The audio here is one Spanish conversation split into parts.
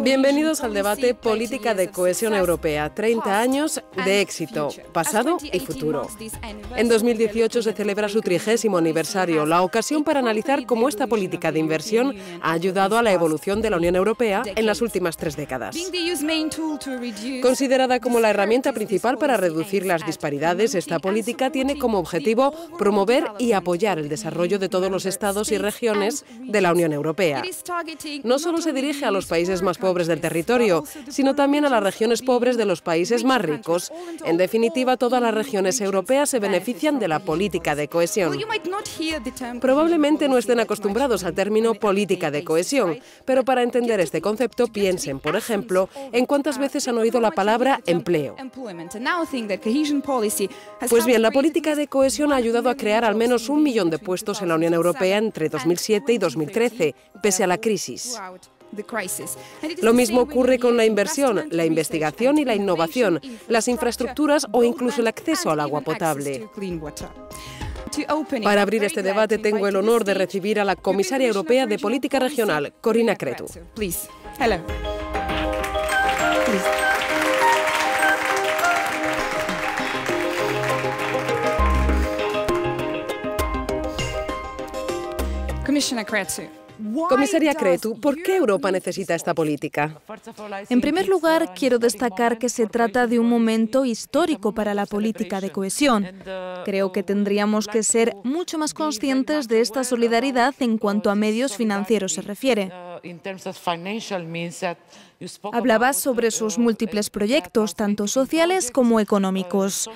Bienvenidos al debate Política de Cohesión Europea, 30 años de éxito, pasado y futuro. En 2018 se celebra su trigésimo aniversario, la ocasión para analizar cómo esta política de inversión ha ayudado a la evolución de la Unión Europea en las últimas tres décadas. Considerada como la herramienta principal para reducir las disparidades, esta política tiene como objetivo promover y apoyar el desarrollo de todos los estados y regiones de la Unión Europea. No solo se dirige a los países más pobres del territorio, sino también a las regiones pobres de los países más ricos. En definitiva, todas las regiones europeas se benefician de la política de cohesión. Probablemente no estén acostumbrados al término política de cohesión, pero para entender este concepto piensen, por ejemplo, en cuántas veces han oído la palabra empleo. Pues bien, la política de cohesión ha ayudado a crear al menos un millón de puestos en la Unión Europea entre 2007 y 2013, pese a la crisis. Lo mismo ocurre con la inversión, la investigación y la innovación, las infraestructuras o incluso el acceso al agua potable. Para abrir este debate tengo el honor de recibir a la comisaria europea de Política Regional, Corina Cretu. Comisaria Cretu, ¿por qué Europa necesita esta política? En primer lugar, quiero destacar que se trata de un momento histórico para la política de cohesión. Creo que tendríamos que ser mucho más conscientes de esta solidaridad en cuanto a medios financieros se refiere. Hablaba sobre sus múltiples proyectos, tanto sociales como económicos.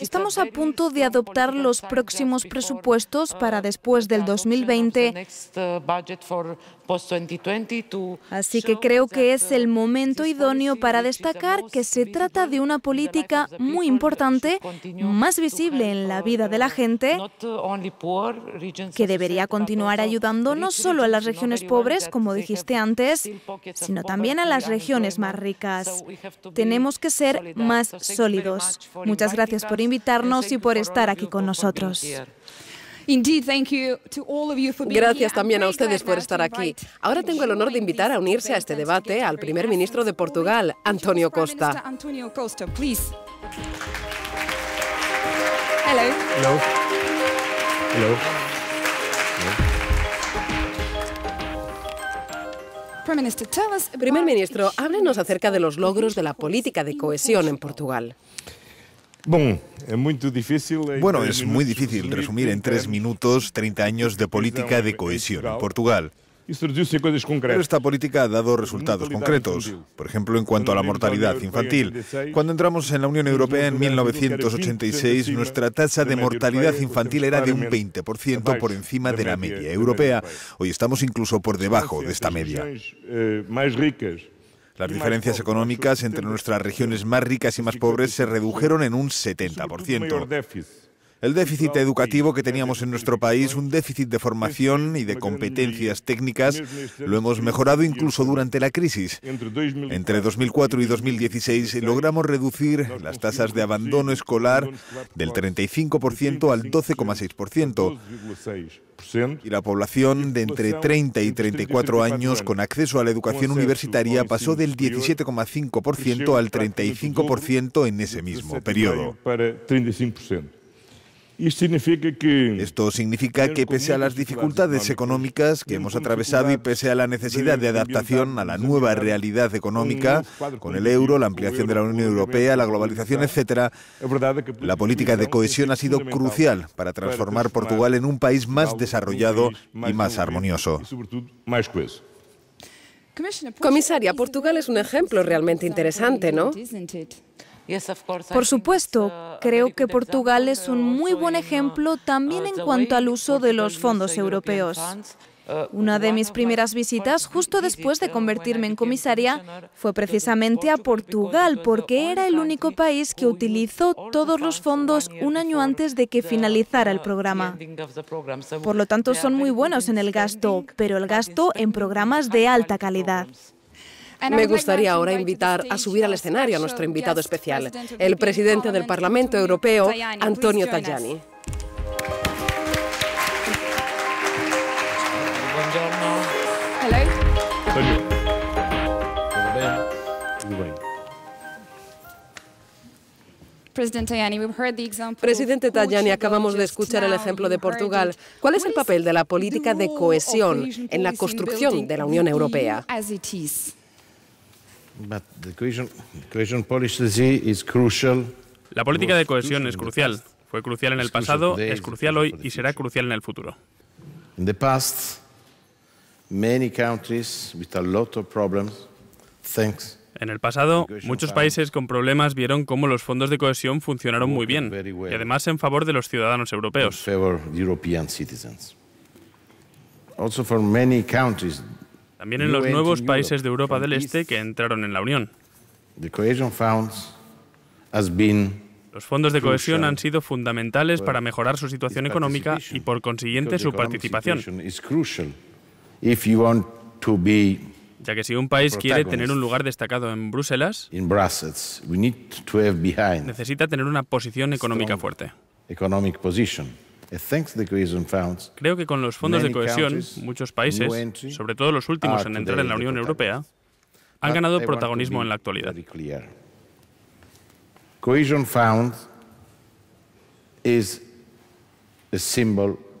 Estamos a punto de adoptar los próximos presupuestos para después del 2020. Así que creo que es el momento idóneo para destacar que se trata de una política muy importante, más visible en la vida de la gente, que debería continuar ayudando no solo a las regiones pobres, como dijiste antes, sino también a las regiones más ricas. Tenemos que ser más sólidos. Muchas gracias por invitarnos y por estar aquí con nosotros. Gracias también a ustedes por estar aquí. Ahora tengo el honor de invitar a unirse a este debate al primer ministro de Portugal, Antonio Costa. Hello. Hello. Primer ministro, háblenos acerca de los logros de la política de cohesión en Portugal. Bueno, es muy difícil resumir en tres minutos 30 años de política de cohesión en Portugal. Pero esta política ha dado resultados concretos, por ejemplo, en cuanto a la mortalidad infantil. Cuando entramos en la Unión Europea en 1986, nuestra tasa de mortalidad infantil era de un 20% por encima de la media europea. Hoy estamos incluso por debajo de esta media. Las diferencias económicas entre nuestras regiones más ricas y más pobres se redujeron en un 70%. El déficit educativo que teníamos en nuestro país, un déficit de formación y de competencias técnicas, lo hemos mejorado incluso durante la crisis. Entre 2004 y 2016 logramos reducir las tasas de abandono escolar del 35% al 12,6% y la población de entre 30 y 34 años con acceso a la educación universitaria pasó del 17,5% al 35% en ese mismo periodo. Esto significa que pese a las dificultades económicas que hemos atravesado y pese a la necesidad de adaptación a la nueva realidad económica, con el euro, la ampliación de la Unión Europea, la globalización, etc., la política de cohesión ha sido crucial para transformar Portugal en un país más desarrollado y más armonioso. Comisaria, Portugal es un ejemplo realmente interesante, ¿no? Por supuesto, creo que Portugal es un muy buen ejemplo también en cuanto al uso de los fondos europeos. Una de mis primeras visitas, justo después de convertirme en comisaria, fue precisamente a Portugal, porque era el único país que utilizó todos los fondos un año antes de que finalizara el programa. Por lo tanto, son muy buenos en el gasto, pero el gasto en programas de alta calidad. Me gustaría ahora invitar a subir al escenario a nuestro invitado especial, el presidente del Parlamento Europeo, Antonio Tajani. Presidente Tajani, acabamos de escuchar el ejemplo de Portugal. ¿Cuál es el papel de la política de cohesión en la construcción de la Unión Europea? La política de cohesión es crucial. Fue crucial en el pasado, es crucial hoy y será crucial en el futuro. In the past, many countries with a lot of problems, thanks en el pasado, muchos países con problemas vieron cómo los fondos de cohesión funcionaron muy bien, y además en favor de los ciudadanos europeos. También en los nuevos países de Europa del Este que entraron en la Unión. Los fondos de cohesión han sido fundamentales para mejorar su situación económica y por consiguiente su participación ya que si un país quiere tener un lugar destacado en Bruselas, necesita tener una posición económica fuerte. Creo que con los fondos de cohesión, muchos países, sobre todo los últimos en entrar en la Unión Europea, han ganado protagonismo en la actualidad.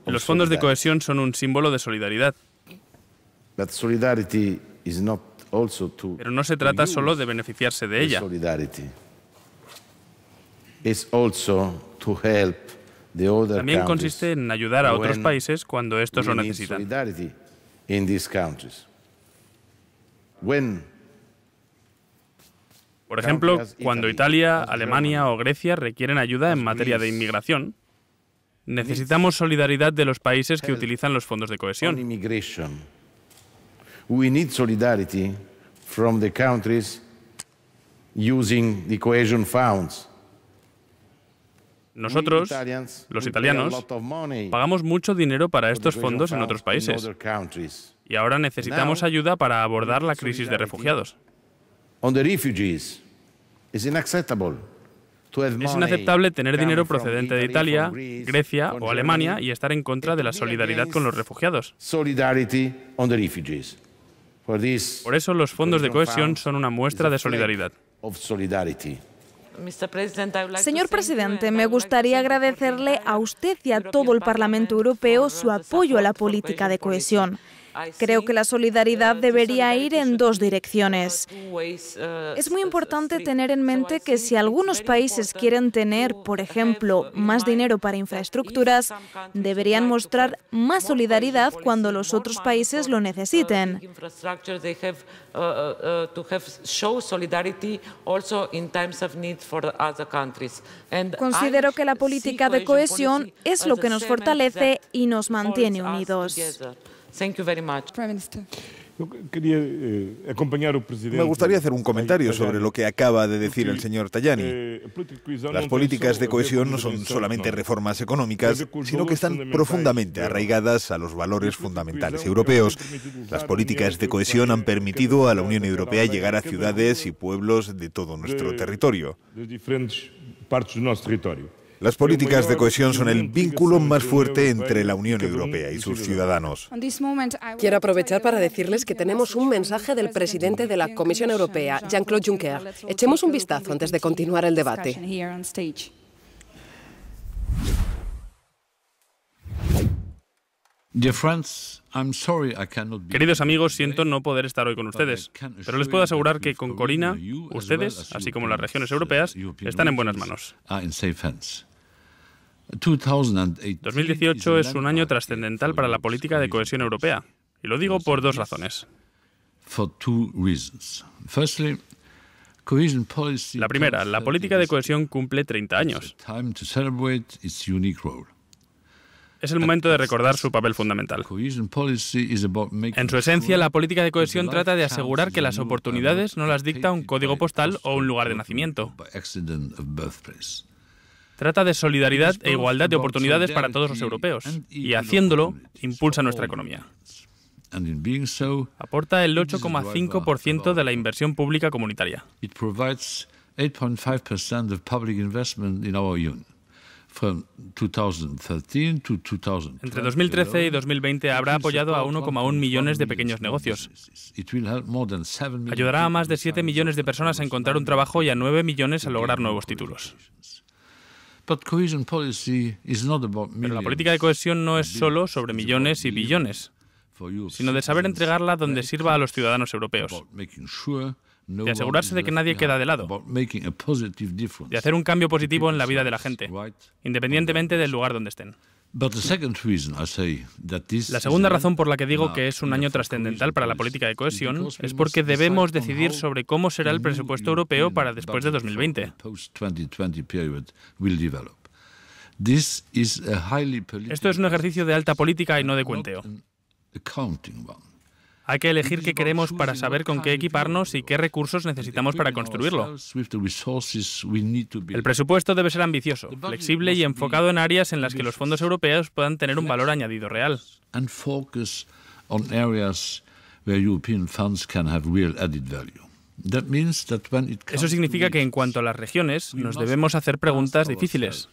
Los fondos de cohesión son un símbolo de solidaridad. Pero no se trata solo de beneficiarse de ella. También consiste en ayudar a otros países cuando estos lo necesitan. Por ejemplo, cuando Italia, Alemania o Grecia requieren ayuda en materia de inmigración, necesitamos solidaridad de los países que utilizan los fondos de cohesión. We need solidarity from the countries using the cohesion funds. Nosotros, los italianos, pagamos mucho dinero para estos fondos en otros países y ahora necesitamos ayuda para abordar la crisis de refugiados. Es inaceptable tener dinero procedente de Italia, Grecia o Alemania y estar en contra de la solidaridad con los refugiados. Por eso los fondos de cohesión son una muestra de solidaridad. Señor presidente, me gustaría agradecerle a usted y a todo el Parlamento Europeo su apoyo a la política de cohesión. Creo que la solidaridad debería ir en dos direcciones. Es muy importante tener en mente que si algunos países quieren tener, por ejemplo, más dinero para infraestructuras, deberían mostrar más solidaridad cuando los otros países lo necesiten. Considero que la política de cohesión es lo que nos fortalece y nos mantiene unidos. Thank you very much. Prime Minister. Eh, Me gustaría hacer un comentario sobre lo que acaba de decir el señor Tajani. Eh, Las políticas de cohesión no son solamente reformas económicas, sino que están profundamente arraigadas a los valores fundamentales europeos. Las políticas de cohesión han permitido a la Unión Europea llegar a ciudades y pueblos de todo nuestro territorio. Las políticas de cohesión son el vínculo más fuerte entre la Unión Europea y sus ciudadanos. Quiero aprovechar para decirles que tenemos un mensaje del presidente de la Comisión Europea, Jean-Claude Juncker. Echemos un vistazo antes de continuar el debate. Queridos amigos, siento no poder estar hoy con ustedes, pero les puedo asegurar que con Corina, ustedes, así como las regiones europeas, están en buenas manos. 2018 es un año trascendental para la política de cohesión europea, y lo digo por dos razones. La primera, la política de cohesión cumple 30 años. Es el momento de recordar su papel fundamental. En su esencia, la política de cohesión trata de asegurar que las oportunidades no las dicta un código postal o un lugar de nacimiento. Trata de solidaridad e igualdad de oportunidades para todos los europeos y haciéndolo impulsa nuestra economía. Aporta el 8,5% de la inversión pública comunitaria. Entre 2013 y 2020 habrá apoyado a 1,1 millones de pequeños negocios. Ayudará a más de 7 millones de personas a encontrar un trabajo y a 9 millones a lograr nuevos títulos. Pero la política de cohesión no es solo sobre millones y billones, sino de saber entregarla donde sirva a los ciudadanos europeos, de asegurarse de que nadie queda de lado, de hacer un cambio positivo en la vida de la gente, independientemente del lugar donde estén. La segunda razón por la que digo que es un año trascendental para la política de cohesión es porque debemos decidir sobre cómo será el presupuesto europeo para después de 2020. Esto es un ejercicio de alta política y no de cuenteo. Hay que elegir qué queremos para saber con qué equiparnos y qué recursos necesitamos para construirlo. El presupuesto debe ser ambicioso, flexible y enfocado en áreas en las que los fondos europeos puedan tener un valor añadido real. Eso significa que en cuanto a las regiones, nos debemos hacer preguntas difíciles.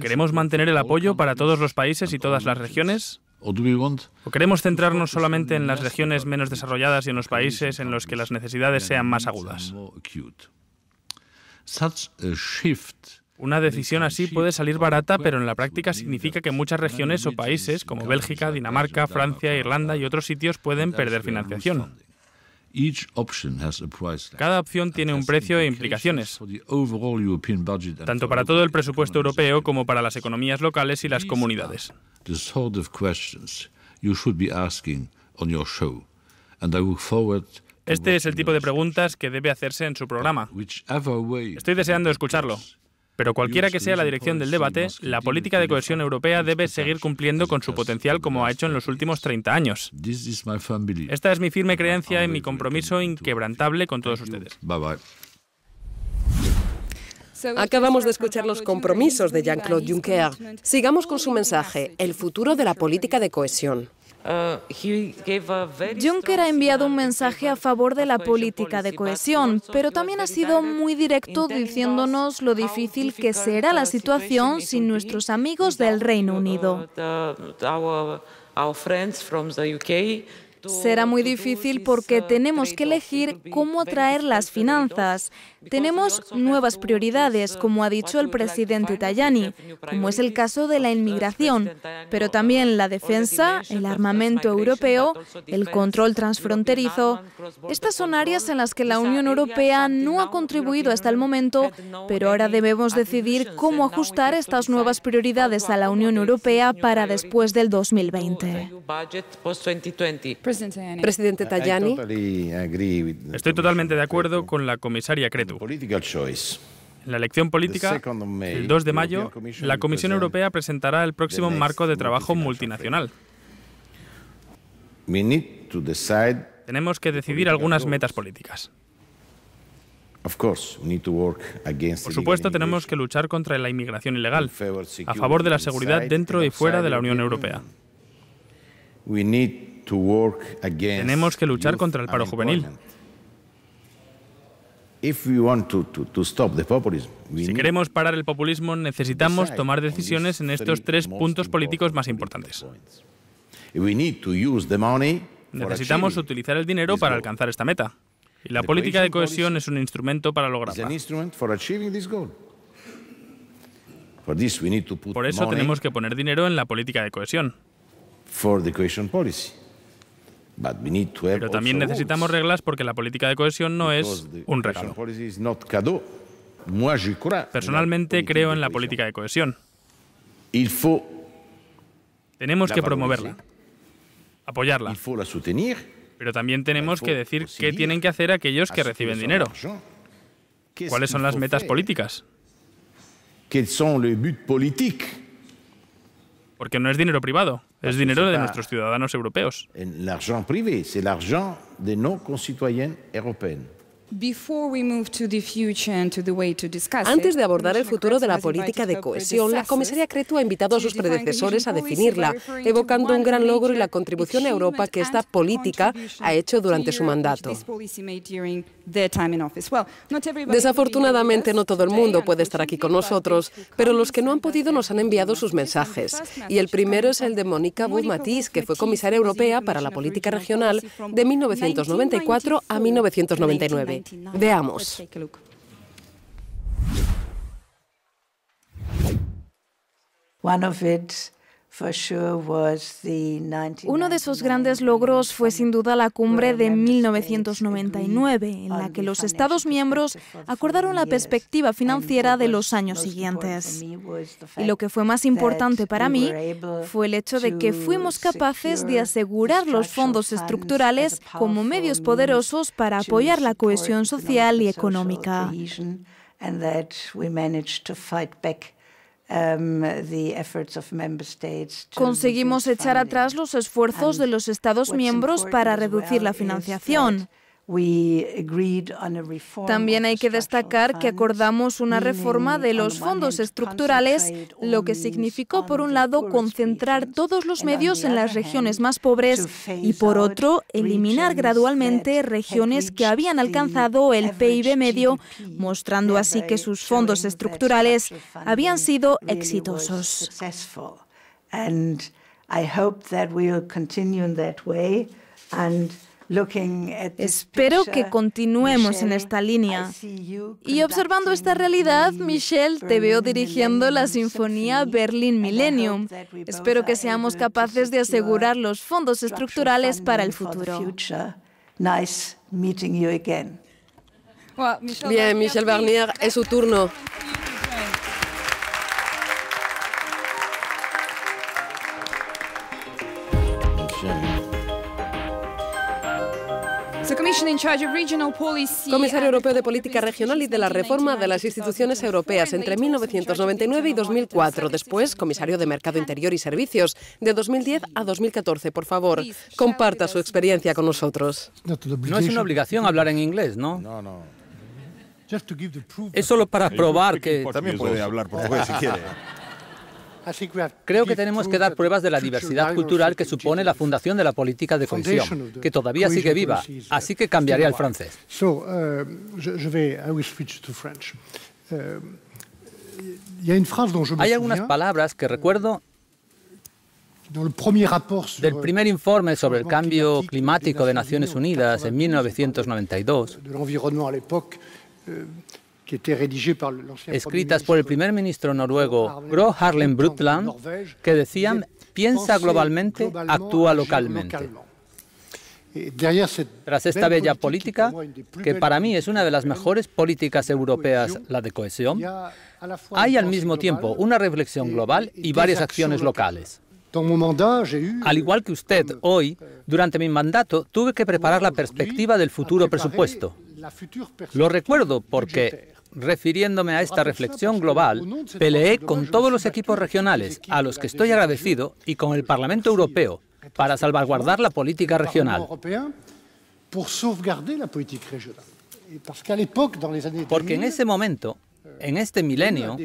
¿Queremos mantener el apoyo para todos los países y todas las regiones? ¿O queremos centrarnos solamente en las regiones menos desarrolladas y en los países en los que las necesidades sean más agudas? Una decisión así puede salir barata, pero en la práctica significa que muchas regiones o países, como Bélgica, Dinamarca, Francia, Irlanda y otros sitios, pueden perder financiación. Cada opción tiene un precio e implicaciones, tanto para todo el presupuesto europeo como para las economías locales y las comunidades. Este es el tipo de preguntas que debe hacerse en su programa. Estoy deseando escucharlo. Pero cualquiera que sea la dirección del debate, la política de cohesión europea debe seguir cumpliendo con su potencial como ha hecho en los últimos 30 años. Esta es mi firme creencia y mi compromiso inquebrantable con todos ustedes. Acabamos de escuchar los compromisos de Jean-Claude Juncker. Sigamos con su mensaje, el futuro de la política de cohesión. Uh, Juncker ha enviado un mensaje a favor de la política de cohesión, pero también ha sido muy directo diciéndonos lo difícil que será la situación sin nuestros amigos del Reino Unido. Será muy difícil porque tenemos que elegir cómo atraer las finanzas. Tenemos nuevas prioridades, como ha dicho el presidente Tajani, como es el caso de la inmigración, pero también la defensa, el armamento europeo, el control transfronterizo. Estas son áreas en las que la Unión Europea no ha contribuido hasta el momento, pero ahora debemos decidir cómo ajustar estas nuevas prioridades a la Unión Europea para después del 2020. Presidente Tajani. Estoy totalmente de acuerdo con la comisaria Cretu. En la elección política, el 2 de mayo, la Comisión Europea presentará el próximo marco de trabajo multinacional. Tenemos que decidir algunas metas políticas. Por supuesto, tenemos que luchar contra la inmigración ilegal, a favor de la seguridad dentro y fuera de la Unión Europea. Tenemos que luchar contra el paro juvenil. Si queremos parar el populismo, necesitamos tomar decisiones en estos tres puntos políticos más importantes. Necesitamos utilizar el dinero para alcanzar esta meta. Y la política de cohesión es un instrumento para lograrla. Por eso tenemos que poner dinero en la política de cohesión. Pero también necesitamos reglas porque la política de cohesión no es un regalo. Personalmente creo en la política de cohesión. Tenemos que promoverla, apoyarla. Pero también tenemos que decir qué tienen que hacer aquellos que reciben dinero. ¿Cuáles son las metas políticas? Porque no es dinero privado, es dinero de nuestros ciudadanos europeos. L'argent privé, c'est l'argent de nos concitoyens européens. Antes de abordar el futuro de la política de cohesión, la comisaria Cretu ha invitado a sus predecesores a definirla, evocando un gran logro y la contribución a Europa que esta política ha hecho durante su mandato. Desafortunadamente, no todo el mundo puede estar aquí con nosotros, pero los que no han podido nos han enviado sus mensajes. Y el primero es el de Mónica Boumatis, que fue comisaria europea para la política regional de 1994 a 1999. 19. Veamos. One of it uno de esos grandes logros fue sin duda la cumbre de 1999, en la que los Estados miembros acordaron la perspectiva financiera de los años siguientes. Y lo que fue más importante para mí fue el hecho de que fuimos capaces de asegurar los fondos estructurales como medios poderosos para apoyar la cohesión social y económica. Um, Conseguimos echar atrás los esfuerzos de los Estados miembros para reducir la financiación. También hay que destacar que acordamos una reforma de los fondos estructurales, lo que significó, por un lado, concentrar todos los medios en las regiones más pobres y, por otro, eliminar gradualmente regiones que habían alcanzado el PIB medio, mostrando así que sus fondos estructurales habían sido exitosos. Espero que continuemos en esta línea. Y observando esta realidad, Michelle, te veo dirigiendo la Sinfonía Berlin Millennium. Espero que seamos capaces de asegurar los fondos estructurales para el futuro. Bien, Michelle Barnier, es su turno. Comisario Europeo de Política Regional y de la Reforma de las Instituciones Europeas entre 1999 y 2004. Después, Comisario de Mercado Interior y Servicios de 2010 a 2014. Por favor, comparta su experiencia con nosotros. No es una obligación hablar en inglés, ¿no? No, no. Es solo para probar que... También puede hablar portugués si quiere. Creo que tenemos que dar pruebas de la diversidad cultural que supone la fundación de la política de cohesión, que todavía sigue viva, así que cambiaré al francés. Hay algunas palabras que recuerdo del primer informe sobre el cambio climático de Naciones Unidas en 1992 escritas por el primer ministro noruego Gro Harlem Brundtland, que decían piensa globalmente, actúa localmente. Tras esta bella política, que para mí es una de las mejores políticas europeas, la de cohesión, hay al mismo tiempo una reflexión global y varias acciones locales. Al igual que usted, hoy, durante mi mandato, tuve que preparar la perspectiva del futuro presupuesto. Lo recuerdo porque refiriéndome a esta reflexión global, peleé con todos los equipos regionales, a los que estoy agradecido, y con el Parlamento Europeo, para salvaguardar la política regional. Porque en ese momento, en este milenio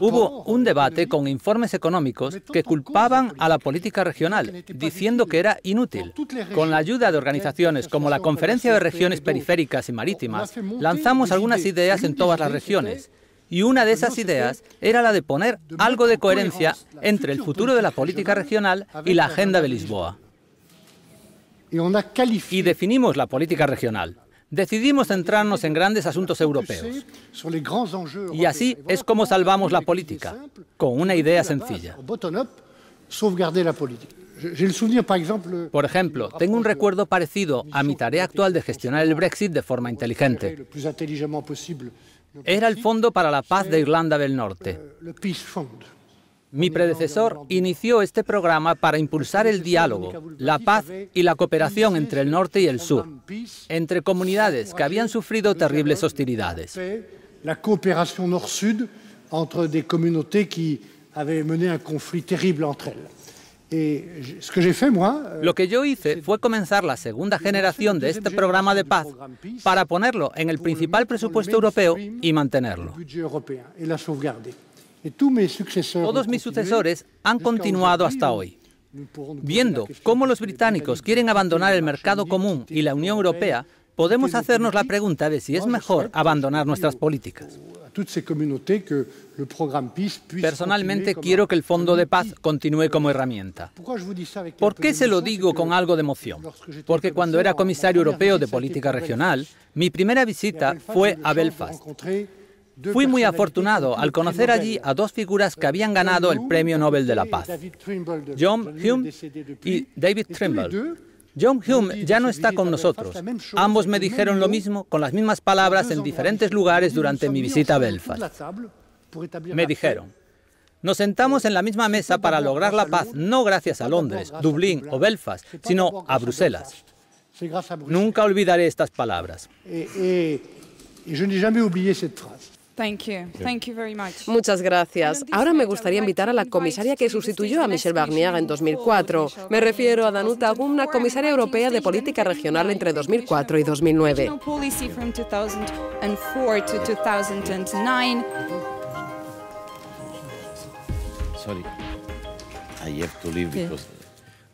hubo un debate con informes económicos que culpaban a la política regional, diciendo que era inútil. Con la ayuda de organizaciones como la Conferencia de Regiones Periféricas y Marítimas, lanzamos algunas ideas en todas las regiones. Y una de esas ideas era la de poner algo de coherencia entre el futuro de la política regional y la Agenda de Lisboa. Y definimos la política regional decidimos centrarnos en grandes asuntos europeos. Y así es como salvamos la política, con una idea sencilla. Por ejemplo, tengo un recuerdo parecido a mi tarea actual de gestionar el Brexit de forma inteligente. Era el Fondo para la Paz de Irlanda del Norte. Mi predecesor inició este programa para impulsar el diálogo, la paz y la cooperación entre el norte y el sur, entre comunidades que habían sufrido terribles hostilidades. La cooperación nord-sud entre des communautés qui avaient mené un conflit terrible entre elles. Lo que yo hice fue comenzar la segunda generación de este programa de paz para ponerlo en el principal presupuesto europeo y mantenerlo. Todos mis sucesores han continuado hasta hoy. Viendo cómo los británicos quieren abandonar el mercado común y la Unión Europea, podemos hacernos la pregunta de si es mejor abandonar nuestras políticas. Personalmente quiero que el Fondo de Paz continúe como herramienta. ¿Por qué se lo digo con algo de emoción? Porque cuando era comisario europeo de política regional, mi primera visita fue a Belfast Fui muy afortunado al conocer allí a dos figuras que habían ganado el Premio Nobel de la Paz, John Hume y David Trimble. John Hume ya no está con nosotros. Ambos me dijeron lo mismo con las mismas palabras en diferentes lugares durante mi visita a Belfast. Me dijeron, nos sentamos en la misma mesa para lograr la paz, no gracias a Londres, Dublín o Belfast, sino a Bruselas. Nunca olvidaré estas palabras. Muchas gracias. Ahora me gustaría invitar a la comisaria que sustituyó a Michel Barnier en 2004. Me refiero a Danuta Agum, comisaria europea de política regional entre 2004 y 2009.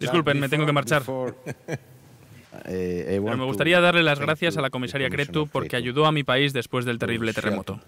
Disculpen, me tengo que marchar. Eh, Pero me gustaría darle las gracias a la comisaria Cretu porque ayudó a mi país después del terrible terremoto.